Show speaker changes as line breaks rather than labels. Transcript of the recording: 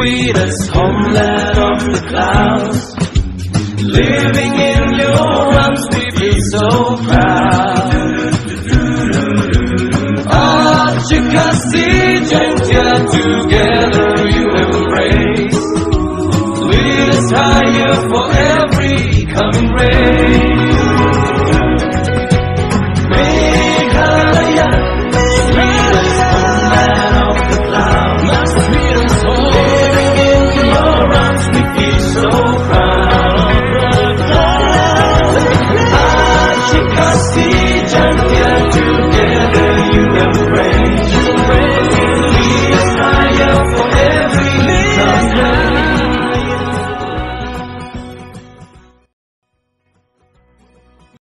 sweetest homeland of the clouds. Living in your arms, we feel so proud. Ah, Chickasaw, Jaintia, together you embrace. We higher for every coming rain.